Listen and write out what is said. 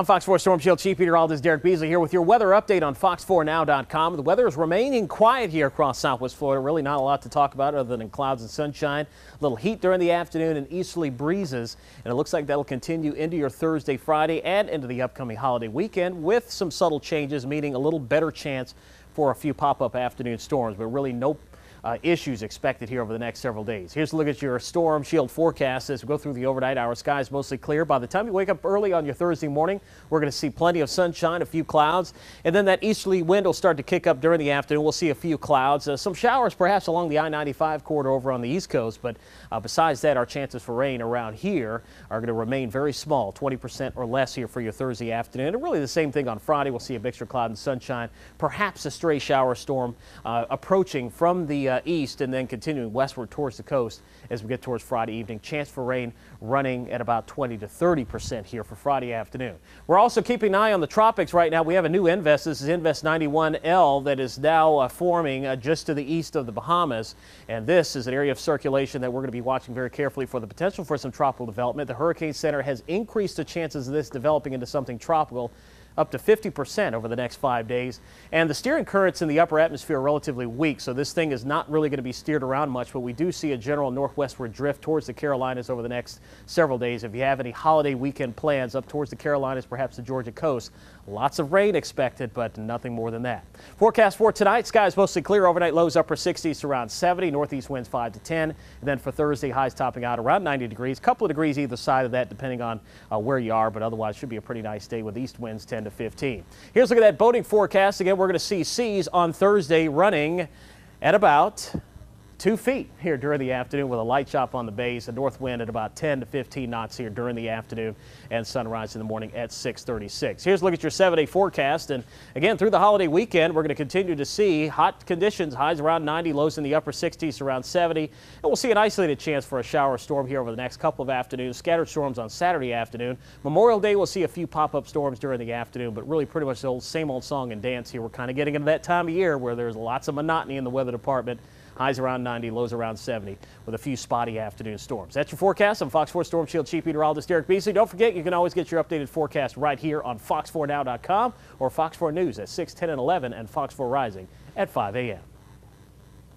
I'm Fox 4 Storm Shield Chief Meteorologist Derek Beasley here with your weather update on fox4now.com. The weather is remaining quiet here across southwest Florida. Really not a lot to talk about other than clouds and sunshine. A little heat during the afternoon and easterly breezes. And it looks like that'll continue into your Thursday, Friday, and into the upcoming holiday weekend with some subtle changes, meaning a little better chance for a few pop-up afternoon storms, but really no uh, issues expected here over the next several days. Here's a look at your storm shield forecast as we go through the overnight hour. Skies mostly clear. By the time you wake up early on your Thursday morning, we're going to see plenty of sunshine, a few clouds, and then that easterly wind will start to kick up during the afternoon. We'll see a few clouds, uh, some showers perhaps along the I-95 corridor over on the east coast, but uh, besides that, our chances for rain around here are going to remain very small, 20% or less here for your Thursday afternoon. And really the same thing on Friday. We'll see a mixture of cloud and sunshine, perhaps a stray shower storm uh, approaching from the uh, east and then continuing westward towards the coast as we get towards Friday evening. Chance for rain running at about 20 to 30 percent here for Friday afternoon. We're also keeping an eye on the tropics right now. We have a new Invest. This is Invest 91L that is now uh, forming uh, just to the east of the Bahamas. And this is an area of circulation that we're going to be watching very carefully for the potential for some tropical development. The Hurricane Center has increased the chances of this developing into something tropical up to 50% over the next five days. And the steering currents in the upper atmosphere are relatively weak, so this thing is not really going to be steered around much, but we do see a general northwestward drift towards the Carolinas over the next several days. If you have any holiday weekend plans up towards the Carolinas, perhaps the Georgia coast, lots of rain expected, but nothing more than that. Forecast for tonight, skies mostly clear, overnight lows upper 60s to around 70, northeast winds 5 to 10, and then for Thursday, highs topping out around 90 degrees, a couple of degrees either side of that depending on uh, where you are, but otherwise should be a pretty nice day with east winds 10 to to 15. Here's a look at that boating forecast. Again, we're going to see seas on Thursday running at about two feet here during the afternoon with a light chop on the bays, a north wind at about 10 to 15 knots here during the afternoon and sunrise in the morning at 636. Here's a look at your seven day forecast. And again, through the holiday weekend, we're going to continue to see hot conditions, highs around 90, lows in the upper 60s around 70. And we'll see an isolated chance for a shower storm here over the next couple of afternoons, scattered storms on Saturday afternoon. Memorial Day, we'll see a few pop up storms during the afternoon, but really pretty much the old, same old song and dance here. We're kind of getting into that time of year where there's lots of monotony in the weather department. Highs around 90, lows around 70 with a few spotty afternoon storms. That's your forecast. I'm Fox 4 Storm Shield Chief Meteorologist Derek Beasley. Don't forget, you can always get your updated forecast right here on fox4now.com or Fox 4 News at 6, 10, and 11 and Fox 4 Rising at 5 a.m.